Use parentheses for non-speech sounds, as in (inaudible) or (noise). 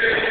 Yeah. (laughs)